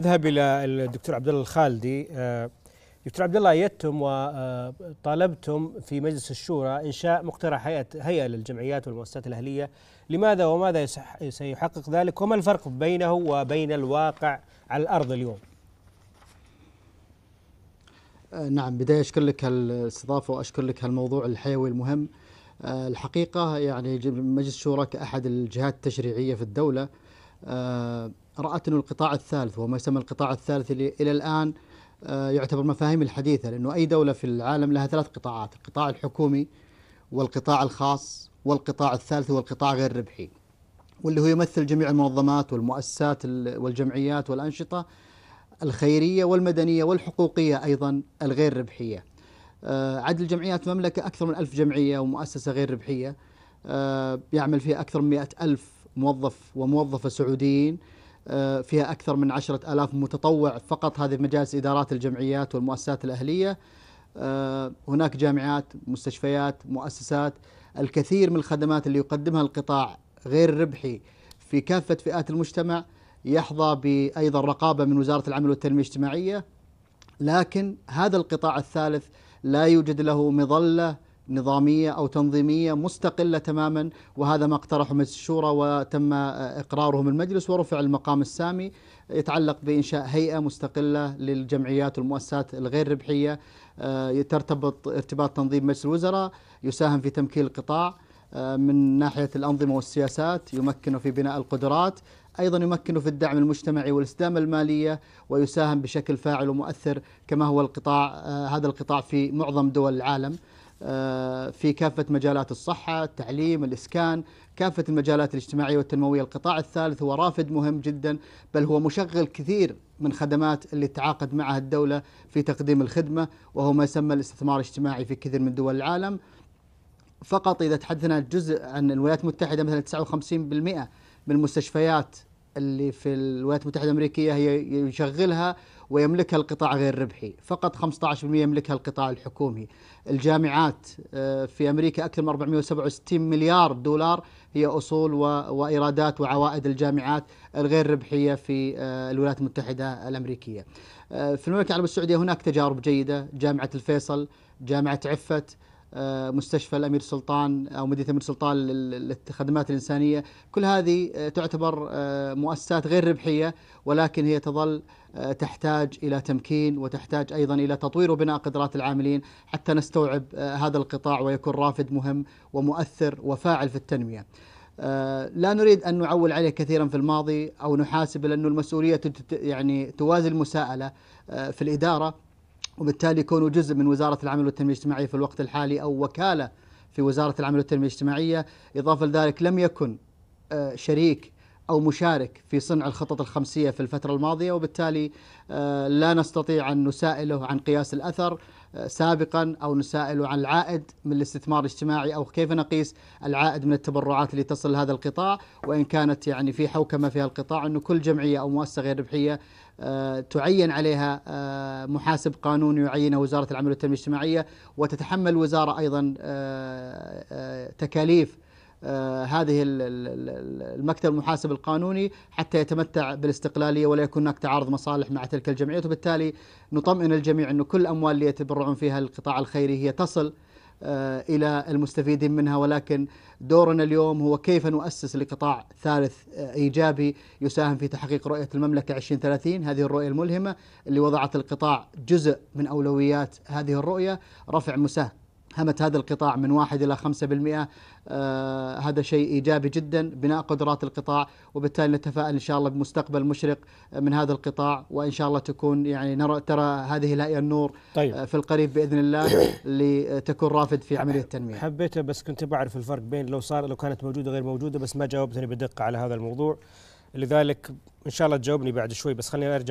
اذهب إلى الدكتور عبد الله الخالدي. آه، دكتور عبد الله أيدتم وطالبتم في مجلس الشورى إنشاء مقترح هيئه هيئة للجمعيات والمؤسسات الأهلية. لماذا وماذا سيحقق ذلك؟ وما الفرق بينه وبين الواقع على الأرض اليوم؟ آه، نعم بداية أشكر لك الاستضافة وأشكر لك هالموضوع الحيوي المهم. آه، الحقيقة يعني مجلس الشورى كأحد الجهات التشريعية في الدولة. رأت أن القطاع الثالث وما يسمى القطاع الثالث اللي إلى الآن آه، يعتبر مفاهيم الحديثة لأنه أي دولة في العالم لها ثلاث قطاعات القطاع الحكومي والقطاع الخاص والقطاع الثالث هو القطاع غير الربحي واللي هو يمثل جميع المنظمات والمؤسسات والجمعيات والأنشطة الخيرية والمدنية والحقوقية أيضا الغير ربحية. آه، عدد الجمعيات مملكة أكثر من ألف جمعية ومؤسسة غير ربحية. آه، يعمل فيها أكثر من مئة ألف موظف وموظفة سعوديين. فيها أكثر من عشرة ألاف متطوع فقط هذه مجالس إدارات الجمعيات والمؤسسات الأهلية. آه، هناك جامعات مستشفيات مؤسسات. الكثير من الخدمات اللي يقدمها القطاع غير الربحي في كافة فئات المجتمع يحظى بأيضا رقابة من وزارة العمل والتنمية الاجتماعية. لكن هذا القطاع الثالث لا يوجد له مظلة نظامية أو تنظيمية مستقلة تماما وهذا ما اقترحه مجلس الشورى وتم إقراره من المجلس ورفع المقام السامي. يتعلق بإنشاء هيئة مستقلة للجمعيات والمؤسسات الغير ربحية. آه، ترتبط ارتباط تنظيم مجلس الوزراء يساهم في تمكين القطاع آه، من ناحية الأنظمة والسياسات يمكنه في بناء القدرات أيضا يمكنه في الدعم المجتمعي والإستدامة المالية ويساهم بشكل فاعل ومؤثر كما هو القطاع آه، هذا القطاع في معظم دول العالم. في كافة مجالات الصحة التعليم الإسكان كافة المجالات الاجتماعية والتنموية. القطاع الثالث هو رافد مهم جدا بل هو مشغل كثير من خدمات اللي تعاقد معها الدولة في تقديم الخدمة وهو ما يسمى الاستثمار الاجتماعي في كثير من دول العالم. فقط إذا تحدثنا جزء عن الولايات المتحدة مثلا 59% من المستشفيات اللي في الولايات المتحدة الأمريكية هي يشغلها ويملكها القطاع غير الربحي فقط 15% يملكها القطاع الحكومي. الجامعات آه، في أمريكا أكثر من 467 مليار دولار هي أصول وإيرادات وعوائد الجامعات الغير ربحية في آه، الولايات المتحدة الأمريكية. آه، في المملكة العربية السعودية هناك تجارب جيدة. جامعة الفيصل جامعة عفت مستشفى الأمير سلطان أو مدينة الأمير سلطان للخدمات الإنسانية، كل هذه تعتبر مؤسسات غير ربحية ولكن هي تظل تحتاج إلى تمكين وتحتاج أيضا إلى تطوير وبناء قدرات العاملين حتى نستوعب هذا القطاع ويكون رافد مهم ومؤثر وفاعل في التنمية. لا نريد أن نعول عليه كثيرا في الماضي أو نحاسب لأنه المسؤولية يعني توازي المساءلة في الإدارة وبالتالي يكونوا جزء من وزارة العمل والتنمية الاجتماعية في الوقت الحالي أو وكالة في وزارة العمل والتنمية الاجتماعية. إضافة لذلك لم يكن آه، شريك أو مشارك في صنع الخطط الخمسية في الفترة الماضية وبالتالي آه، لا نستطيع أن نسائله عن قياس الأثر آه، سابقا أو نسائله عن العائد من الاستثمار الاجتماعي أو كيف نقيس العائد من التبرعات اللي تصل لهذا القطاع. وإن كانت يعني في حوكمة في القطاع أنه كل جمعية أو مؤسسة غير ربحية تعين عليها محاسب قانوني يعينه وزارة العمل والتنمية الاجتماعية وتتحمل وزارة أيضا تكاليف آه، هذه المكتب المحاسب القانوني حتى يتمتع بالاستقلالية ولا يكون هناك تعارض مصالح مع تلك الجمعيات وبالتالي نطمئن الجميع إنه كل الأموال اللي يتبرعون فيها القطاع الخيري هي تصل آه، إلى المستفيدين منها ولكن دورنا اليوم هو كيف نؤسس لقطاع ثالث آه، إيجابي يساهم في تحقيق رؤية المملكة 2030 هذه الرؤية الملهمة اللي وضعت القطاع جزء من أولويات هذه الرؤية. رفع مساهمه همت هذا القطاع من واحد إلى خمسة بالمئة. آه هذا شيء إيجابي جدا بناء قدرات القطاع وبالتالي نتفائل إن شاء الله بمستقبل مشرق من هذا القطاع وإن شاء الله تكون يعني نرى ترى هذه الهيئة النور طيب. آه في القريب بإذن الله لتكون رافد في عملية التنمية. حبيت بس كنت بعرف الفرق بين لو صار لو كانت موجودة غير موجودة بس ما جاوبتني بدقة على هذا الموضوع. لذلك إن شاء الله تجاوبني بعد شوي بس خليني أرجع